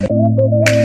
Thank you.